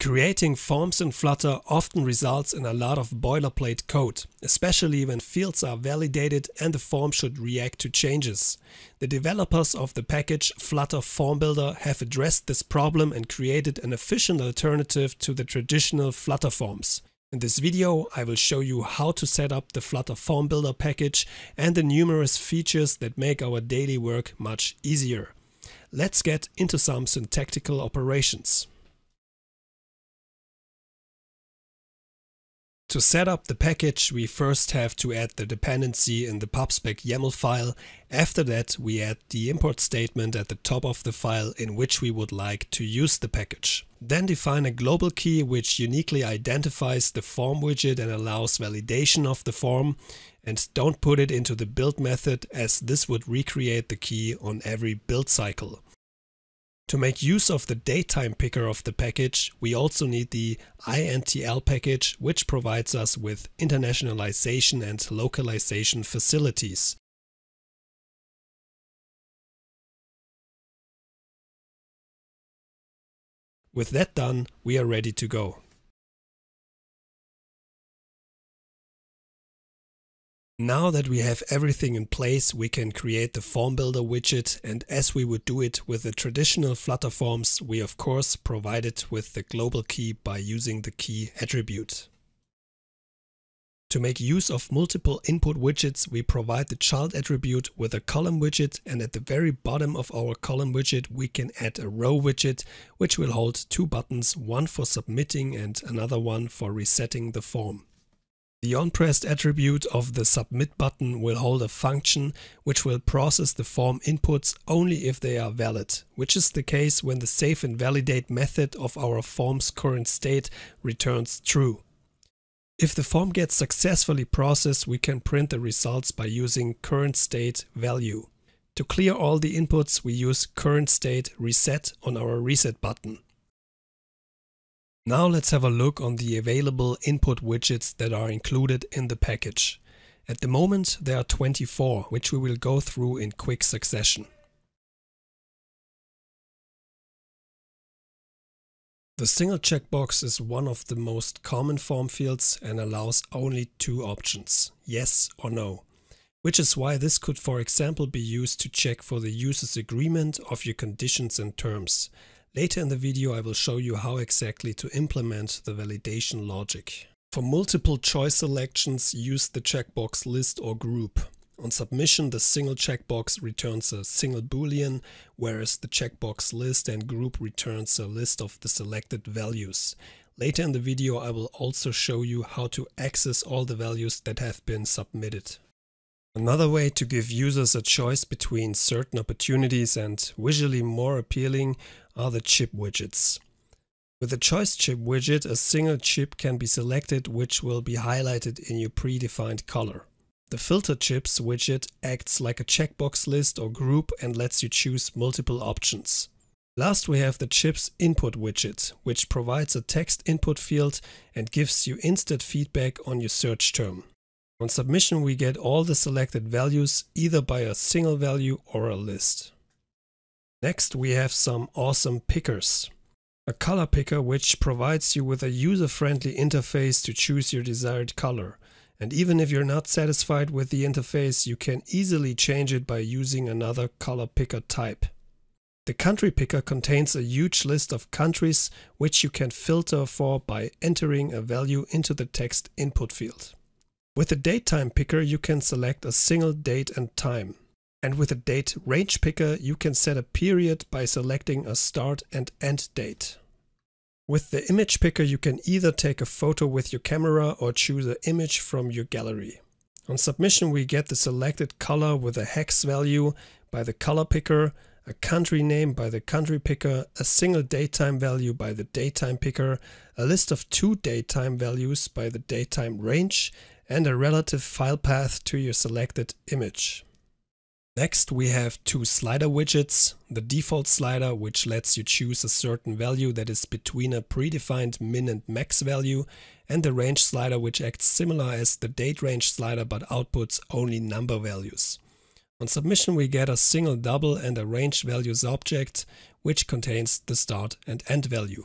Creating forms in Flutter often results in a lot of boilerplate code, especially when fields are validated and the form should react to changes. The developers of the package Flutter Form Builder have addressed this problem and created an efficient alternative to the traditional Flutter forms. In this video I will show you how to set up the Flutter Form Builder package and the numerous features that make our daily work much easier. Let's get into some syntactical operations. To set up the package, we first have to add the dependency in the pubspec YAML file. After that, we add the import statement at the top of the file in which we would like to use the package. Then define a global key which uniquely identifies the form widget and allows validation of the form. And don't put it into the build method as this would recreate the key on every build cycle. To make use of the datetime picker of the package, we also need the INTL package, which provides us with internationalization and localization facilities. With that done, we are ready to go. Now that we have everything in place, we can create the form builder widget and as we would do it with the traditional Flutter forms, we of course provide it with the global key by using the key attribute. To make use of multiple input widgets, we provide the child attribute with a column widget and at the very bottom of our column widget we can add a row widget which will hold two buttons, one for submitting and another one for resetting the form. The onPressed attribute of the submit button will hold a function which will process the form inputs only if they are valid, which is the case when the save and validate method of our form's current state returns true. If the form gets successfully processed, we can print the results by using current state value. To clear all the inputs, we use current state reset on our reset button. Now let's have a look on the available input widgets that are included in the package. At the moment there are 24, which we will go through in quick succession. The single checkbox is one of the most common form fields and allows only two options, yes or no. Which is why this could for example be used to check for the user's agreement of your conditions and terms. Later in the video I will show you how exactly to implement the validation logic. For multiple choice selections use the checkbox list or group. On submission the single checkbox returns a single boolean, whereas the checkbox list and group returns a list of the selected values. Later in the video I will also show you how to access all the values that have been submitted. Another way to give users a choice between certain opportunities and visually more appealing are the chip widgets. With the choice chip widget, a single chip can be selected which will be highlighted in your predefined color. The filter chips widget acts like a checkbox list or group and lets you choose multiple options. Last we have the chips input widget, which provides a text input field and gives you instant feedback on your search term. On submission we get all the selected values either by a single value or a list. Next we have some awesome pickers. A color picker which provides you with a user-friendly interface to choose your desired color. And even if you're not satisfied with the interface, you can easily change it by using another color picker type. The country picker contains a huge list of countries which you can filter for by entering a value into the text input field. With the datetime picker you can select a single date and time. And with the date range picker you can set a period by selecting a start and end date. With the image picker you can either take a photo with your camera or choose an image from your gallery. On submission we get the selected color with a hex value by the color picker, a country name by the country picker, a single datetime value by the datetime picker, a list of two datetime values by the datetime range, and a relative file path to your selected image. Next we have two slider widgets, the default slider which lets you choose a certain value that is between a predefined min and max value and the range slider which acts similar as the date range slider but outputs only number values. On submission we get a single double and a range values object which contains the start and end value.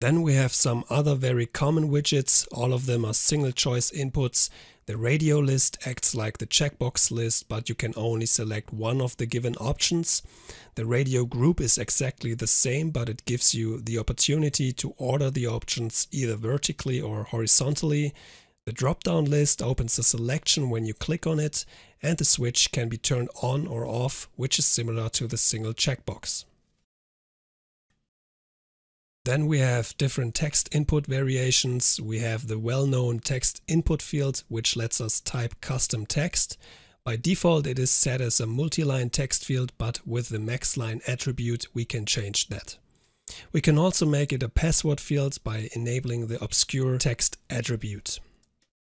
Then we have some other very common widgets. All of them are single choice inputs. The radio list acts like the checkbox list, but you can only select one of the given options. The radio group is exactly the same, but it gives you the opportunity to order the options either vertically or horizontally. The drop-down list opens a selection when you click on it, and the switch can be turned on or off, which is similar to the single checkbox. Then we have different text input variations. We have the well-known text input field, which lets us type custom text. By default, it is set as a multi-line text field, but with the max line attribute, we can change that. We can also make it a password field by enabling the obscure text attribute.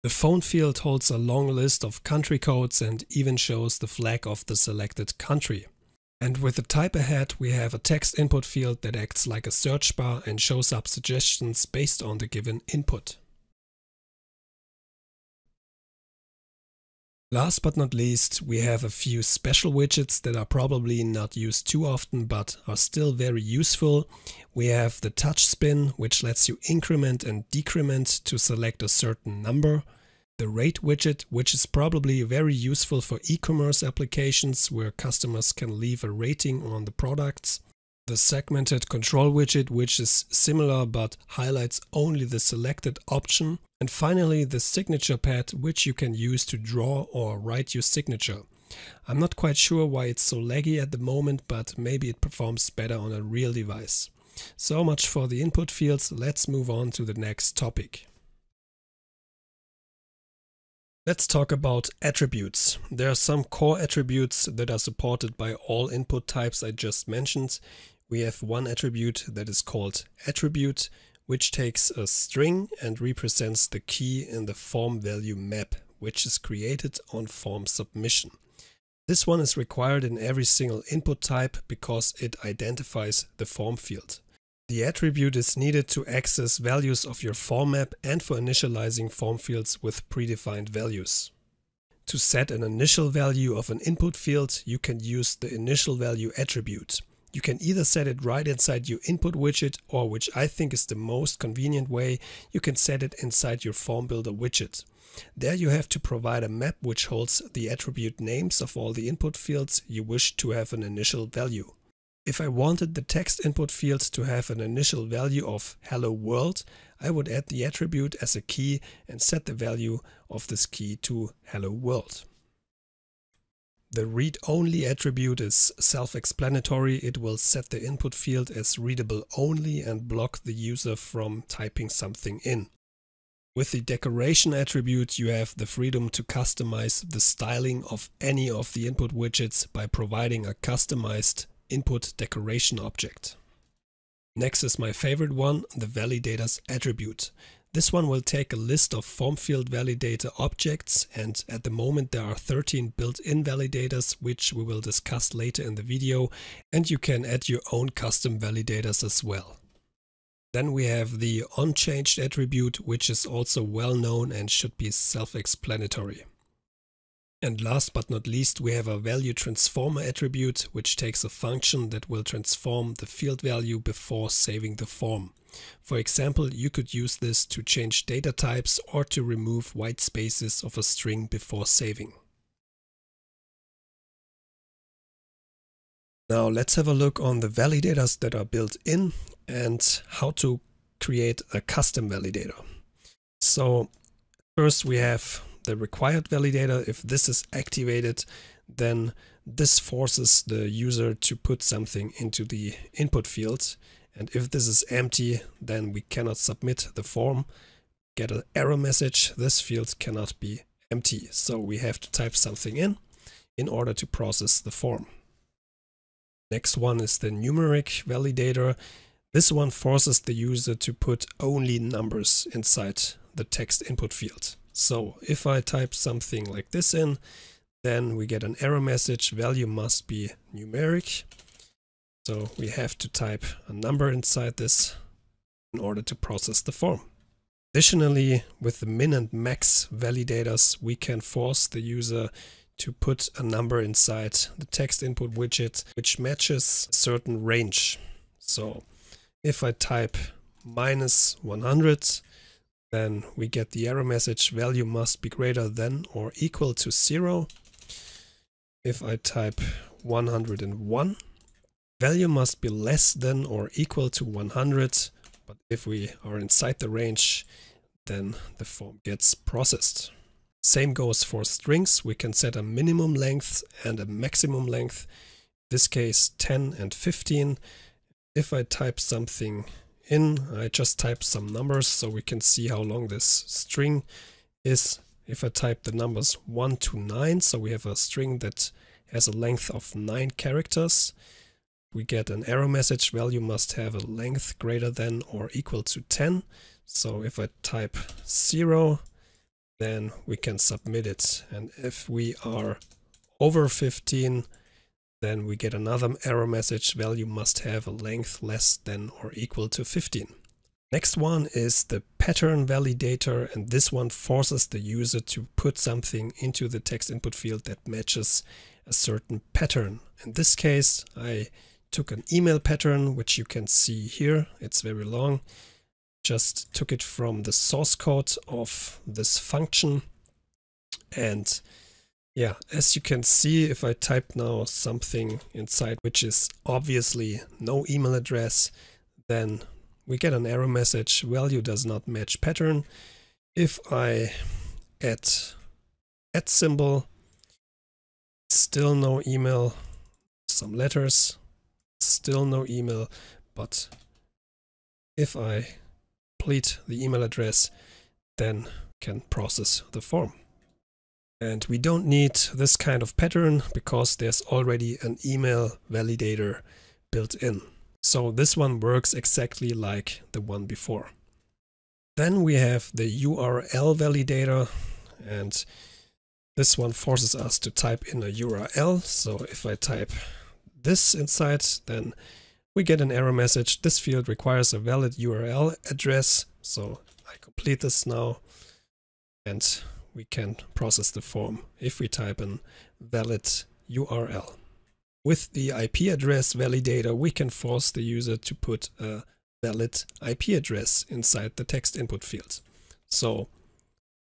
The phone field holds a long list of country codes and even shows the flag of the selected country. And with the type ahead, we have a text input field that acts like a search bar and shows up suggestions based on the given input. Last but not least, we have a few special widgets that are probably not used too often but are still very useful. We have the touch spin, which lets you increment and decrement to select a certain number the rate widget, which is probably very useful for e-commerce applications where customers can leave a rating on the products. The segmented control widget, which is similar but highlights only the selected option. And finally, the signature pad, which you can use to draw or write your signature. I'm not quite sure why it's so laggy at the moment, but maybe it performs better on a real device. So much for the input fields, let's move on to the next topic. Let's talk about attributes. There are some core attributes that are supported by all input types I just mentioned. We have one attribute that is called attribute, which takes a string and represents the key in the form value map, which is created on form submission. This one is required in every single input type because it identifies the form field. The attribute is needed to access values of your form map and for initializing form fields with predefined values. To set an initial value of an input field, you can use the initial value attribute. You can either set it right inside your input widget or which I think is the most convenient way, you can set it inside your form builder widget. There you have to provide a map which holds the attribute names of all the input fields you wish to have an initial value. If I wanted the text input field to have an initial value of hello world, I would add the attribute as a key and set the value of this key to hello world. The read-only attribute is self-explanatory. It will set the input field as readable only and block the user from typing something in. With the decoration attribute, you have the freedom to customize the styling of any of the input widgets by providing a customized input decoration object. Next is my favorite one, the validators attribute. This one will take a list of form field validator objects and at the moment there are 13 built-in validators which we will discuss later in the video and you can add your own custom validators as well. Then we have the onChanged attribute which is also well known and should be self-explanatory. And last but not least, we have a value transformer attribute, which takes a function that will transform the field value before saving the form. For example, you could use this to change data types or to remove white spaces of a string before saving. Now let's have a look on the validators that are built in and how to create a custom validator. So first we have the required validator, if this is activated, then this forces the user to put something into the input field. And if this is empty, then we cannot submit the form. Get an error message, this field cannot be empty. So we have to type something in in order to process the form. Next one is the numeric validator. This one forces the user to put only numbers inside the text input field. So if I type something like this in, then we get an error message, value must be numeric. So we have to type a number inside this in order to process the form. Additionally, with the min and max validators, we can force the user to put a number inside the text input widget, which matches a certain range. So if I type minus 100, then we get the error message value must be greater than or equal to 0. If I type 101, value must be less than or equal to 100, but if we are inside the range, then the form gets processed. Same goes for strings. We can set a minimum length and a maximum length. In this case 10 and 15. If I type something in, I just type some numbers so we can see how long this string is. If I type the numbers 1 to 9, so we have a string that has a length of 9 characters, we get an error message value must have a length greater than or equal to 10. So if I type 0, then we can submit it. And if we are over 15, then we get another error message value must have a length less than or equal to 15. Next one is the pattern validator and this one forces the user to put something into the text input field that matches a certain pattern. In this case I took an email pattern which you can see here, it's very long just took it from the source code of this function. And yeah, as you can see, if I type now something inside, which is obviously no email address, then we get an error message, value does not match pattern. If I add at symbol, still no email, some letters, still no email, but if I complete the email address, then can process the form. And we don't need this kind of pattern because there's already an email validator built in. So this one works exactly like the one before. Then we have the URL validator and this one forces us to type in a URL. So if I type this inside, then we get an error message. This field requires a valid URL address. So I complete this now and we can process the form if we type in valid URL. With the IP address validator, we can force the user to put a valid IP address inside the text input field. So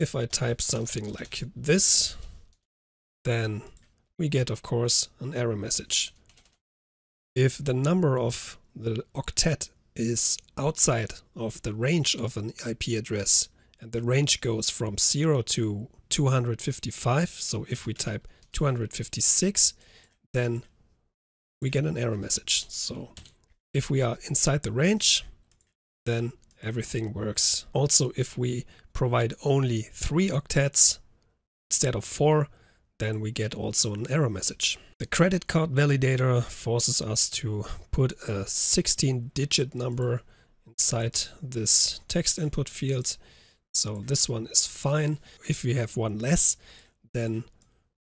if I type something like this, then we get, of course, an error message if the number of the octet is outside of the range of an IP address and the range goes from 0 to 255 so if we type 256 then we get an error message so if we are inside the range then everything works also if we provide only three octets instead of four then we get also an error message. The credit card validator forces us to put a 16 digit number inside this text input field. So this one is fine. If we have one less, then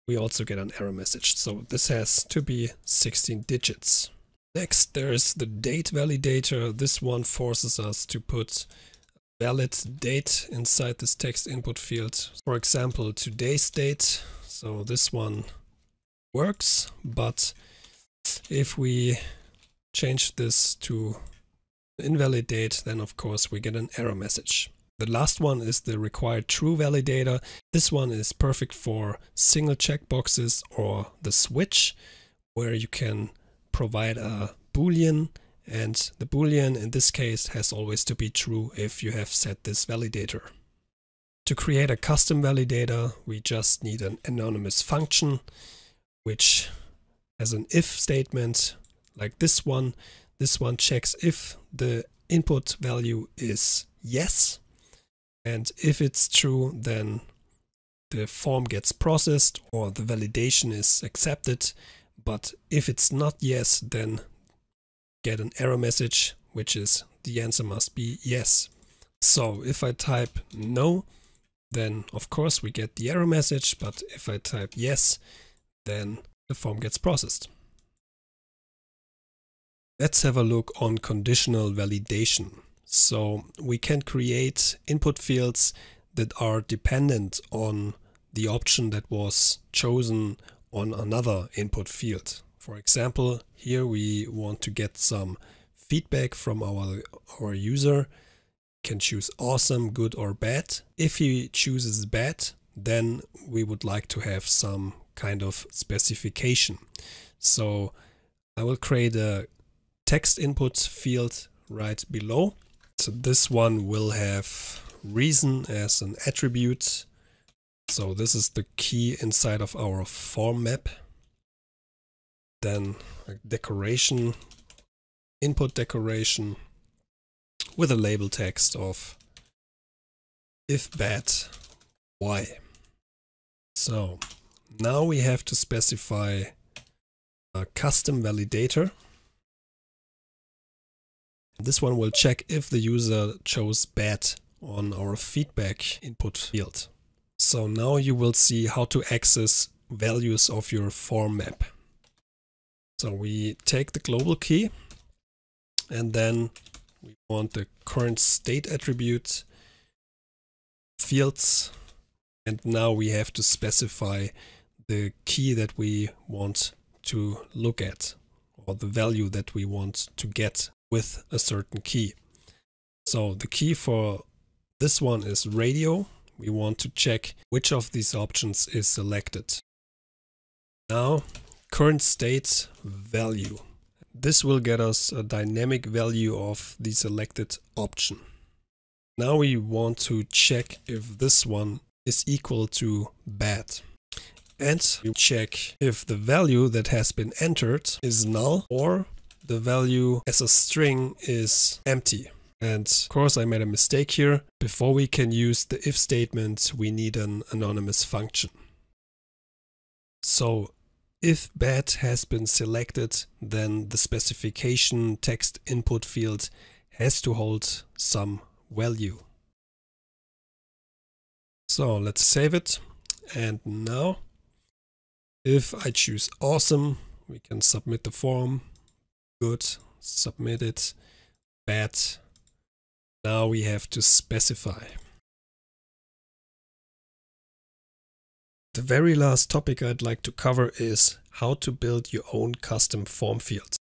we also get an error message. So this has to be 16 digits. Next, there's the date validator. This one forces us to put valid date inside this text input field. For example, today's date so this one works, but if we change this to invalid date, then of course we get an error message. The last one is the required true validator. This one is perfect for single checkboxes or the switch, where you can provide a boolean and the boolean in this case has always to be true if you have set this validator. To create a custom validator, we just need an anonymous function, which has an if statement like this one. This one checks if the input value is yes. And if it's true, then the form gets processed or the validation is accepted. But if it's not yes, then get an error message, which is the answer must be yes. So if I type no, then of course we get the error message, but if I type yes, then the form gets processed. Let's have a look on conditional validation. So we can create input fields that are dependent on the option that was chosen on another input field. For example, here we want to get some feedback from our, our user. Can choose awesome, good or bad. If he chooses bad, then we would like to have some kind of specification. So I will create a text input field right below. This one will have reason as an attribute. So this is the key inside of our form map. Then a decoration, input decoration with a label text of if bad, why. So now we have to specify a custom validator. This one will check if the user chose bad on our feedback input field. So now you will see how to access values of your form map. So we take the global key and then we want the current state attribute fields and now we have to specify the key that we want to look at or the value that we want to get with a certain key. So the key for this one is radio. We want to check which of these options is selected. Now current state value. This will get us a dynamic value of the selected option. Now we want to check if this one is equal to bad. And we check if the value that has been entered is null or the value as a string is empty. And of course I made a mistake here. Before we can use the if statement, we need an anonymous function. So if bad has been selected, then the specification text input field has to hold some value. So let's save it. And now, if I choose awesome, we can submit the form. Good, submit it. Bad. Now we have to specify. The very last topic I'd like to cover is how to build your own custom form fields.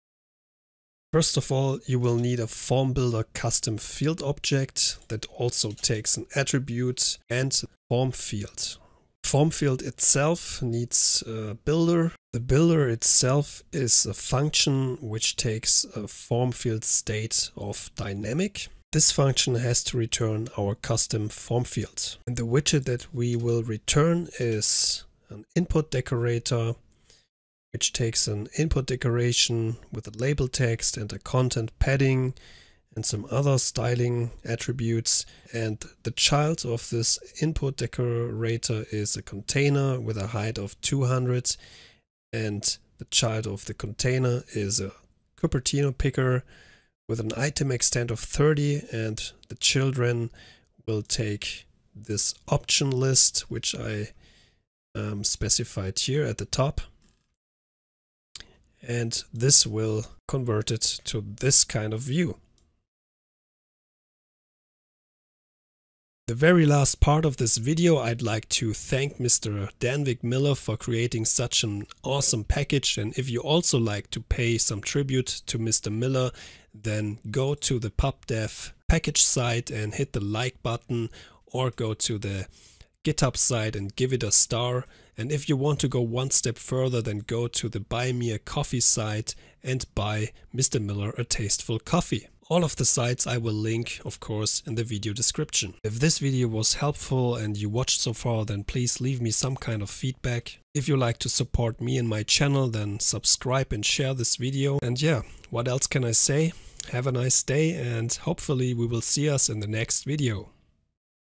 First of all, you will need a form builder custom field object that also takes an attribute and form field. Form field itself needs a builder. The builder itself is a function which takes a form field state of dynamic. This function has to return our custom form field. And the widget that we will return is an input decorator which takes an input decoration with a label text and a content padding and some other styling attributes. And the child of this input decorator is a container with a height of 200 and the child of the container is a Cupertino picker with an item extent of 30 and the children will take this option list which I um, specified here at the top and this will convert it to this kind of view. The very last part of this video I'd like to thank Mr. Danvick Miller for creating such an awesome package and if you also like to pay some tribute to Mr. Miller then go to the PubDev package site and hit the like button or go to the GitHub site and give it a star. And if you want to go one step further, then go to the Buy Me a Coffee site and buy Mr. Miller a tasteful coffee. All of the sites I will link, of course, in the video description. If this video was helpful and you watched so far, then please leave me some kind of feedback. If you like to support me and my channel, then subscribe and share this video. And yeah, what else can I say? Have a nice day and hopefully we will see us in the next video.